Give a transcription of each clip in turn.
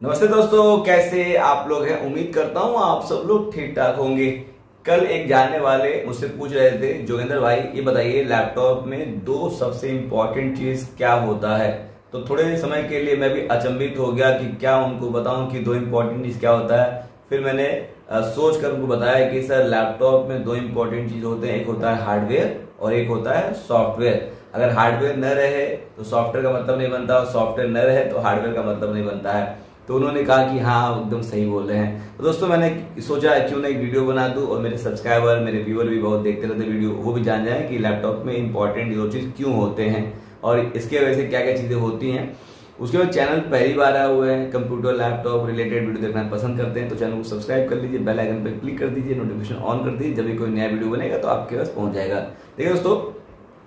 नमस्ते दोस्तों, कैसे आप लोग हैं? उम्मीद करता हूँ आप सब लोग ठीक ठाक होंगे। कल एक जानने वाले मुझसे पूछ रहे थे, जोगिंदर भाई, ये बताइए, लैपटॉप में दो सबसे इंपॉर्टेंट चीज़ क्या होता है? तो थोड़े समय के लिए मैं भी अचंभित हो गया कि क्या उनको बताऊँ कि दो इंपॉर्टेंट चीज़ क्या होता है। फिर मैंने सोच कर उनको बताया कि सर, लैपटॉप में दो इंपॉर्टेंट चीज़ होते हैं। एक होता है हार्डवेयर और एक होता है सॉफ्टवेयर। अगर हार्डवेयर न रहे तो सॉफ्टवेयर का मतलब नहीं बनता सॉफ्टवेयर न रहे तो हार्डवेयर का मतलब नहीं बनता है। तो उन्होंने कहा कि हाँ एकदम सही बोल रहे हैं। तो दोस्तों, मैंने सोचा, क्यों ना एक वीडियो बना दूँ और मेरे सब्सक्राइबर मेरे व्यूअर भी बहुत देखते रहते वीडियो। वो भी जान जाए कि लैपटॉप में इंपॉर्टेंट जो चीज़ क्यों होते हैं और इसके वजह से क्या क्या चीज़ें होती हैं। उसके बाद चैनल पहली बार आए हुए हैं कंप्यूटर लैपटॉप रिलेटेड वीडियो देखना पसंद करते हैं तो चैनल को सब्सक्राइब कर लीजिए बेल आइकन पर क्लिक कर दीजिए नोटिफिकेशन ऑन कर दीजिए, जब भी कोई नया वीडियो बनेगा तो आपके पास पहुँच जाएगा। देखिए दोस्तों,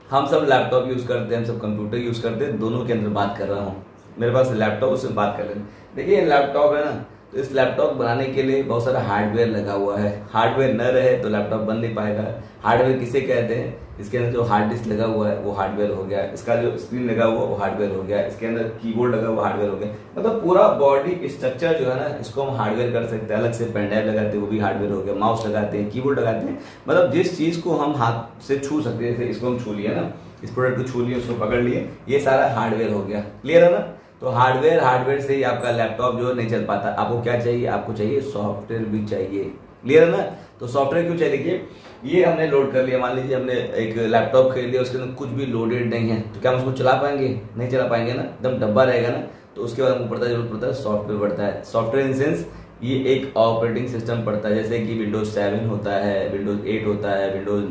हम सब लैपटॉप यूज़ करते हैं, हम सब कंप्यूटर यूज़ करते हैं, दोनों के अंदर बात कर रहा हूँ। मेरे पास लैपटॉप उससे बात कर लेंगे देखिए लैपटॉप है ना तो इस लैपटॉप बनाने के लिए बहुत सारा हार्डवेयर लगा हुआ है। हार्डवेयर न रहे तो लैपटॉप बन नहीं पाएगा। हार्डवेयर किसे कहते हैं? इसके अंदर जो हार्ड डिस्क लगा हुआ है, वो हार्डवेयर हो गया। इसका जो स्क्रीन लगा हुआ, वो हार्डवेयर हो गया। इसके अंदर कीबोर्ड लगा हुआ हार्डवेयर हो गया। मतलब पूरा बॉडी स्ट्रक्चर जो है ना, इसको हम हार्डवेयर कर सकते हैं। अलग से पेनड्राइव लगाते हैं, वो भी हार्डवेयर हो गया। माउस लगाते हैं कीबोर्ड लगाते हैं। मतलब जिस चीज़ को हम हाथ से छू सकते हैं, जैसे इसको हम छू लिया ना इस प्रोडक्ट को छू लिए उसको पकड़ लिए। ये सारा हार्डवेयर हो गया। क्लियर है ना? तो हार्डवेयर हार्डवेयर से ही आपका लैपटॉप जो नहीं चल पाता। आपको क्या चाहिए? आपको चाहिए सॉफ्टवेयर भी चाहिए। क्लियर है ना? तो सॉफ्टवेयर क्यों चाहिए? देखिए, ये हमने लोड कर लिया। मान लीजिए हमने एक लैपटॉप खरीद लिया, उसके अंदर कुछ भी लोडेड नहीं है। तो क्या हम उसको चला पाएँगे? नहीं चला पाएँगे ना? एकदम डब्बा रहेगा ना? तो उसके बाद हमको पड़ता ज़रूरत पड़ता है सॉफ्टवेयर पड़ता है। सॉफ्टवेयर इन सेंस ये एक ऑपरेटिंग सिस्टम पड़ता है। जैसे कि विंडोज़ सेवन होता है विंडोज़ एट होता है विंडोज़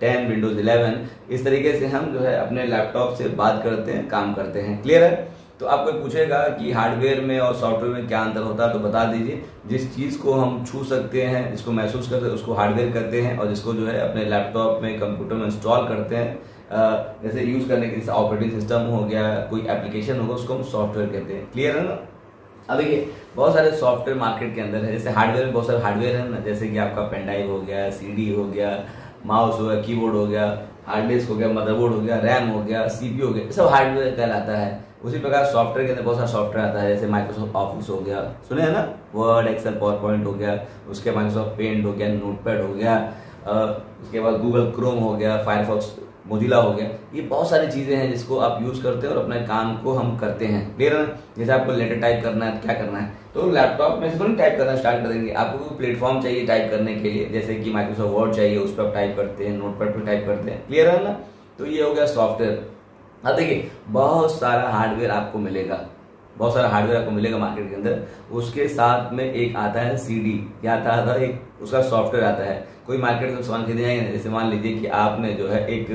टेन, विंडोज़ इलेवन, इस तरीके से हम जो है अपने लैपटॉप से बात करते हैं, काम करते हैं। क्लियर है? तो आपको पूछेगा कि हार्डवेयर में और सॉफ्टवेयर में क्या अंतर होता है तो बता दीजिए। जिस चीज़ को हम छू सकते हैं, जिसको महसूस करते हैं, उसको हार्डवेयर करते हैं और जिसको जो है अपने लैपटॉप में, कंप्यूटर में इंस्टॉल करते हैं। जैसे यूज़ करने के जैसे ऑपरेटिंग सिस्टम हो गया, कोई एप्लीकेशन होगा, उसको हम सॉफ्टवेयर कहते हैं। क्लियर है ना? अब देखिए, बहुत सारे सॉफ्टवेयर मार्केट के अंदर है। जैसे हार्डवेयर में बहुत सारे हार्डवेयर है ना, जैसे कि आपका पेनड्राइव हो गया, सीडी हो गया माउस हो गया कीबोर्ड हो गया हार्ड डिस्क हो गया मदरबोर्ड हो गया रैम हो गया सीपी हो गया सब हार्डवेयर कहलाता है उसी प्रकार सॉफ्टवेयर के अंदर बहुत सारा सॉफ्टवेयर आता है जैसे माइक्रोसॉफ्ट ऑफ़िस हो गया सुने है ना वर्ड एक्सेल पावर पॉइंट हो गया उसके माइक्रोसॉफ्ट पेंट हो गया नोटपैड हो गया उसके बाद गूगल क्रोम हो गया फायरफॉक्स मोजिला हो गया। ये बहुत सारी चीज़ें हैं जिसको आप यूज़ करते हैं और अपने काम को हम करते हैं। क्लियर है जैसे आपको लेटर टाइप करना है, क्या करना है तो लैपटॉप में से टाइप करना स्टार्ट कर देंगे। आपको प्लेटफॉर्म चाहिए टाइप करने के लिए, जैसे कि माइक्रोसॉफ्ट वर्ड चाहिए, उस पर आप टाइप करते हैं नोटपैड पर टाइप करते हैं। क्लियर है ना? तो ये हो गया सॉफ्टवेयर अब देखिए, बहुत सारा हार्डवेयर आपको मिलेगा। बहुत सारा हार्डवेयर आपको मिलेगा मार्केट के अंदर। उसके साथ में एक आता है सीडी या आता है एक, उसका सॉफ्टवेयर आता है। कोई मार्केट में सामान खरीदे जाएँगे जैसे मान लीजिए कि आपने जो है एक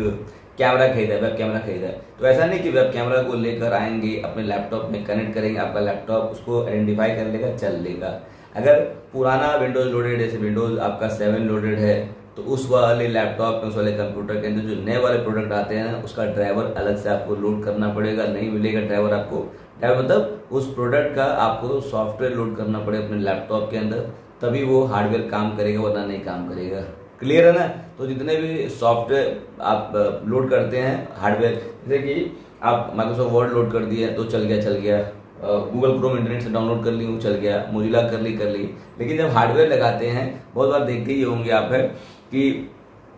कैमरा खरीदा है वेब कैमरा खरीदा है। तो ऐसा नहीं कि वेब कैमरा को लेकर आएँगे, अपने लैपटॉप में कनेक्ट करेंगे, आपका लैपटॉप उसको आइडेंटिफाई कर लेगा, चल लेगा अगर पुराना विंडोज़ लोडेड जैसे विंडोज़ आपका सेवन लोडेड है तो उस वाले लैपटॉप में, उस वाले कंप्यूटर के अंदर जो नए वाले प्रोडक्ट आते हैं, उसका ड्राइवर अलग से आपको लोड करना पड़ेगा, नहीं मिलेगा ड्राइवर आपको। ड्राइवर मतलब उस प्रोडक्ट का आपको सॉफ्टवेयर लोड करना पड़ेगा अपने लैपटॉप के अंदर, तभी वो हार्डवेयर काम करेगा, वरना नहीं काम करेगा। क्लियर है ना? तो जितने भी सॉफ्टवेयर आप लोड करते हैं हार्डवेयर जैसे कि आप माइक्रोसॉफ्ट वर्ड लोड कर दिए तो चल गया चल गया। गूगल क्रोम इंटरनेट से डाउनलोड कर ली, वो चल गया। मोजिला कर ली कर ली। लेकिन जब हार्डवेयर लगाते हैं, बहुत बार देखते ही होंगे आप है कि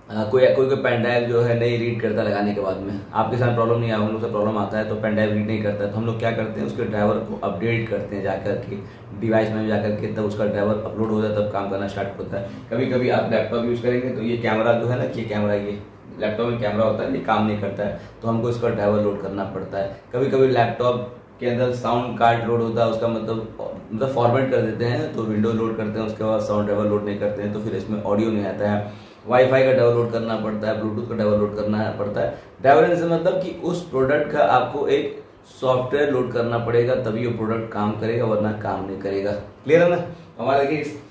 आ, कोई कोई कोई पेन ड्राइव जो है नहीं रीड करता लगाने के बाद में। आपके साथ प्रॉब्लम नहीं आया हम लोग से प्रॉब्लम आता है तो पेन ड्राइव रीड नहीं करता तो हम लोग क्या करते हैं उसके ड्राइवर को अपडेट करते हैं जाकर के डिवाइस में जाकर के तब उसका ड्राइवर अपलोड हो जाता है तब काम करना स्टार्ट होता है। कभी कभी आप लैपटॉप यूज़ करेंगे तो ये कैमरा जो है ना ये कैमरा ये लैपटॉप में कैमरा होता है ये काम नहीं करता है। तो हमको इसका ड्राइवर लोड करना पड़ता है। कभी कभी लैपटॉप के अंदर साउंड कार्ड लोड होता है उसका मतलब मतलब फॉर्मेट कर देते हैं तो विंडो लोड करते हैं उसके बाद साउंड ड्राइवर लोड नहीं करते हैं तो फिर इसमें ऑडियो नहीं आता है। वाईफाई का डाउनलोड करना पड़ता है ब्लूटूथ का डाउनलोड करना पड़ता है। डाउनलोड से मतलब कि उस प्रोडक्ट का आपको एक सॉफ्टवेयर लोड करना पड़ेगा, तभी वो प्रोडक्ट काम करेगा, वरना काम नहीं करेगा। क्लियर है ना? हमारे देखिए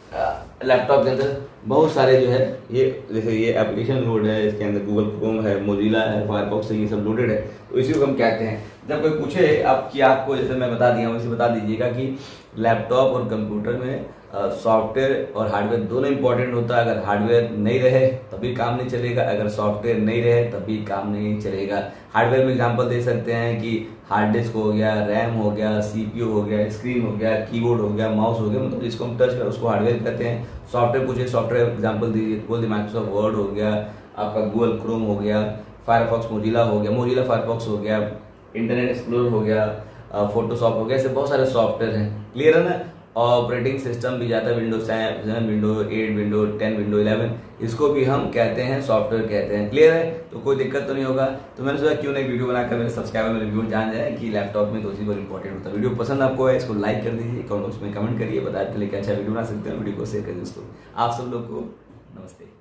लैपटॉप के अंदर बहुत सारे जो है, ये जैसे ये एप्लीकेशन लोड है, इसके अंदर गूगल क्रोम है मोजिला है फायरबॉक्स है, ये सब लोडेड है। तो इसी को हम कहते हैं? जब कोई पूछे अब कि आपको जैसे मैं बता दिया वैसे बता दीजिएगा कि लैपटॉप और कंप्यूटर में सॉफ्टवेयर और हार्डवेयर दोनों इंपॉर्टेंट होता है अगर हार्डवेयर नहीं रहे तभी काम नहीं चलेगा अगर सॉफ्टवेयर नहीं रहे तभी काम नहीं चलेगा हार्डवेयर में एग्जांपल दे सकते हैं कि हार्ड डिस्क हो गया रैम हो गया सीपीयू हो गया स्क्रीन हो गया कीबोर्ड हो गया माउस हो गया मतलब जिसको हम टच कर उसको हार्डवेयर कहते हैं सॉफ्टवेयर पूछे सॉफ्टवेयर एग्ज़ाम्पल दीजिए बोल दी माइक्रोसॉफ्ट वर्ड हो गया आपका गूगल क्रोम हो गया फायरफॉक्स मोजिला हो गया मोजिला फायरफॉक्स हो गया इंटरनेट एक्सप्लोर हो गया फोटोशॉप हो गया, ऐसे बहुत सारे सॉफ्टवेयर हैं। क्लियर है ना? ऑपरेटिंग सिस्टम भी जाता है window seven window eight window ten window eleven इसको भी हम कहते हैं सॉफ्टवेयर कहते हैं। क्लियर है? तो कोई दिक्कत तो नहीं होगा। तो मैंने सोचा, क्यों नहीं वीडियो बनाकर मेरे सब्सक्राइबर मेरे रिव्यू जान जाए कि लैपटॉप में तो उसी पर इंपॉर्टेंट होता है। वीडियो पसंद आपको है, इसको लाइक कर दीजिए कमेंट में कमेंट करिए, बताते लेके अच्छा वीडियो बना सकते हैं वीडियो को शेयर करिए दोस्तों। आप सब लोग को नमस्ते।